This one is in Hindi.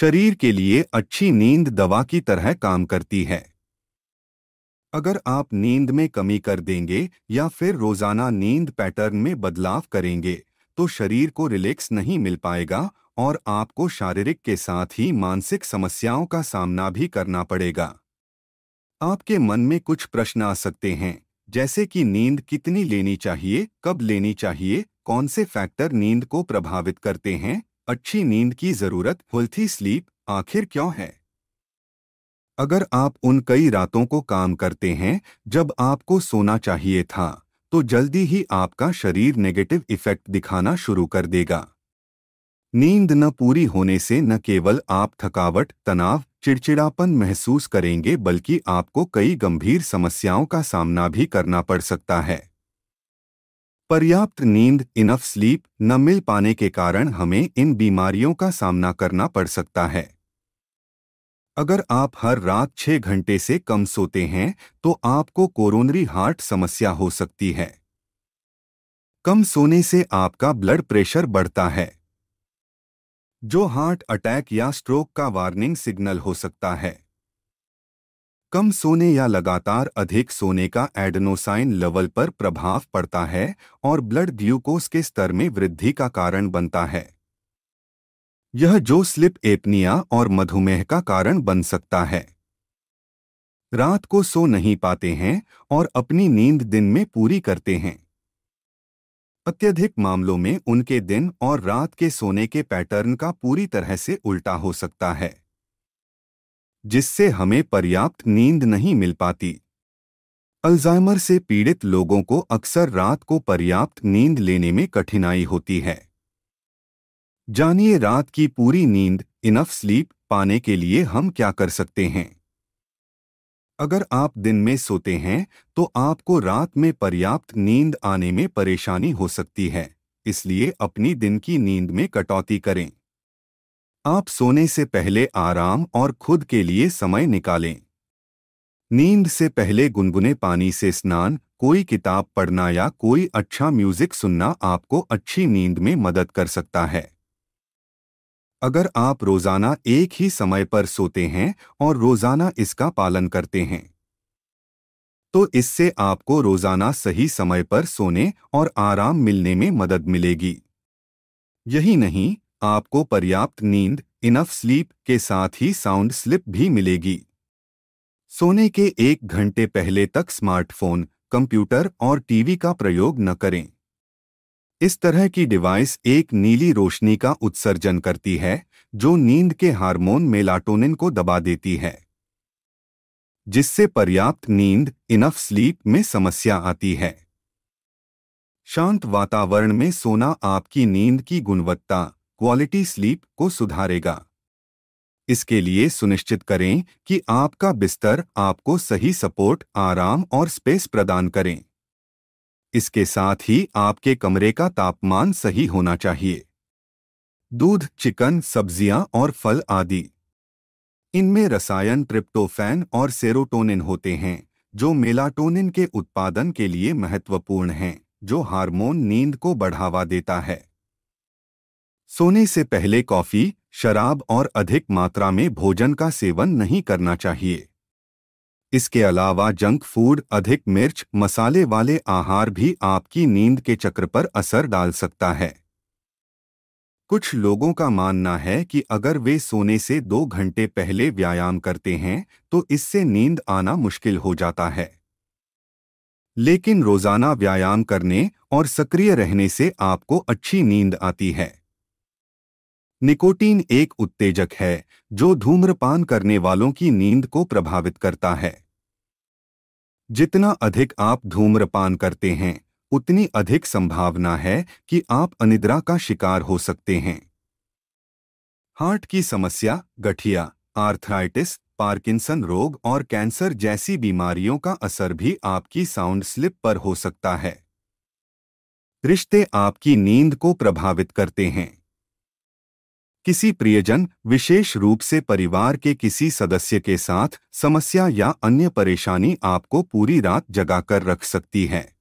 शरीर के लिए अच्छी नींद दवा की तरह काम करती है। अगर आप नींद में कमी कर देंगे या फिर रोज़ाना नींद पैटर्न में बदलाव करेंगे तो शरीर को रिलैक्स नहीं मिल पाएगा और आपको शारीरिक के साथ ही मानसिक समस्याओं का सामना भी करना पड़ेगा। आपके मन में कुछ प्रश्न आ सकते हैं, जैसे कि नींद कितनी लेनी चाहिए, कब लेनी चाहिए, कौन से फैक्टर नींद को प्रभावित करते हैं? अच्छी नींद की ज़रूरत हेल्थी स्लीप आखिर क्यों है? अगर आप उन कई रातों को काम करते हैं, जब आपको सोना चाहिए था तो जल्दी ही आपका शरीर नेगेटिव इफ़ेक्ट दिखाना शुरू कर देगा। नींद न पूरी होने से न केवल आप थकावट, तनाव, चिड़चिड़ापन महसूस करेंगे, बल्कि आपको कई गंभीर समस्याओं का सामना भी करना पड़ सकता है। पर्याप्त नींद इनफ स्लीप न मिल पाने के कारण हमें इन बीमारियों का सामना करना पड़ सकता है। अगर आप हर रात छह घंटे से कम सोते हैं तो आपको कोरोनरी हार्ट समस्या हो सकती है। कम सोने से आपका ब्लड प्रेशर बढ़ता है। जो हार्ट अटैक या स्ट्रोक का वार्निंग सिग्नल हो सकता है। कम सोने या लगातार अधिक सोने का एडनोसाइन लेवल पर प्रभाव पड़ता है और ब्लड ग्लूकोज के स्तर में वृद्धि का कारण बनता है। यह जो स्लिप एपनिया और मधुमेह का कारण बन सकता है। रात को सो नहीं पाते हैं और अपनी नींद दिन में पूरी करते हैं। अत्यधिक मामलों में उनके दिन और रात के सोने के पैटर्न का पूरी तरह से उल्टा हो सकता है। जिससे हमें पर्याप्त नींद नहीं मिल पाती। अल्जाइमर से पीड़ित लोगों को अक्सर रात को पर्याप्त नींद लेने में कठिनाई होती है। जानिए रात की पूरी नींद, इनफ स्लीप पाने के लिए हम क्या कर सकते हैं। अगर आप दिन में सोते हैं तो आपको रात में पर्याप्त नींद आने में परेशानी हो सकती है, इसलिए अपनी दिन की नींद में कटौती करें। आप सोने से पहले आराम और खुद के लिए समय निकालें। नींद से पहले गुनगुने पानी से स्नान, कोई किताब पढ़ना या कोई अच्छा म्यूज़िक सुनना आपको अच्छी नींद में मदद कर सकता है। अगर आप रोज़ाना एक ही समय पर सोते हैं और रोज़ाना इसका पालन करते हैं तो इससे आपको रोज़ाना सही समय पर सोने और आराम मिलने में मदद मिलेगी। यही नहीं आपको पर्याप्त नींद इनफ स्लीप के साथ ही साउंड स्लिप भी मिलेगी। सोने के एक घंटे पहले तक स्मार्टफ़ोन कंप्यूटर और टीवी का प्रयोग न करें। इस तरह की डिवाइस एक नीली रोशनी का उत्सर्जन करती है, जो नींद के हार्मोन मेलाटोनिन को दबा देती है। जिससे पर्याप्त नींद इनफ स्लीप में समस्या आती है। शांत वातावरण में सोना आपकी नींद की गुणवत्ता क्वालिटी स्लीप को सुधारेगा। इसके लिए सुनिश्चित करें कि आपका बिस्तर आपको सही सपोर्ट आराम और स्पेस प्रदान करें। इसके साथ ही आपके कमरे का तापमान सही होना चाहिए। दूध, चिकन, सब्ज़ियाँ और फल आदि। इनमें रसायन ट्रिप्टोफैन और सेरोटोनिन होते हैं, जो मेलाटोनिन के उत्पादन के लिए महत्वपूर्ण हैं, जो हार्मोन नींद को बढ़ावा देता है। सोने से पहले कॉफ़ी, शराब और अधिक मात्रा में भोजन का सेवन नहीं करना चाहिए। इसके अलावा जंक फ़ूड, अधिक मिर्च, मसाले वाले आहार भी आपकी नींद के चक्र पर असर डाल सकता है। कुछ लोगों का मानना है कि अगर वे सोने से दो घंटे पहले व्यायाम करते हैं तो इससे नींद आना मुश्किल हो जाता है। लेकिन रोज़ाना व्यायाम करने और सक्रिय रहने से आपको अच्छी नींद आती है। निकोटीन एक उत्तेजक है, जो धूम्रपान करने वालों की नींद को प्रभावित करता है। जितना अधिक आप धूम्रपान करते हैं, उतनी अधिक संभावना है कि आप अनिद्रा का शिकार हो सकते हैं। हार्ट की समस्या, गठिया, आर्थराइटिस, पार्किंसन रोग और कैंसर जैसी बीमारियों का असर भी आपकी साउंड स्लिप पर हो सकता है। रिश्ते आपकी नींद को प्रभावित करते हैं। किसी प्रियजन, विशेष रूप से परिवार के किसी सदस्य के साथ, समस्या या अन्य परेशानी आपको पूरी रात जगाकर रख सकती है।